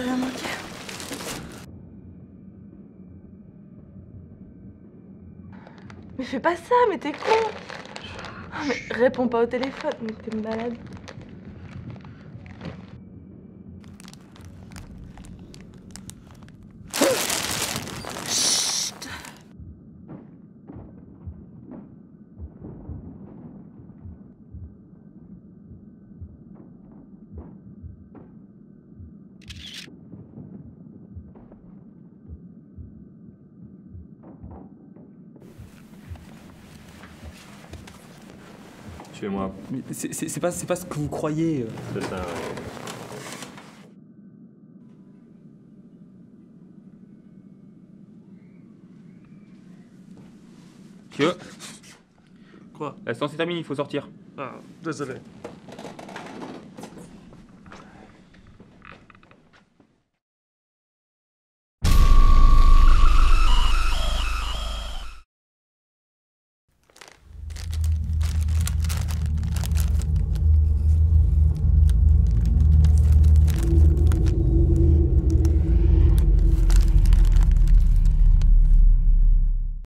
rien manqué. Mais fais pas ça, mais t'es con Ah, mais réponds pas au téléphone, mais t'es malade. Tuez-moi. Mais c'est c'est- c'est pas, c'est pas ce que vous croyez. C'est ça, Quoi? La séance est terminée, il faut sortir. Ah, désolé.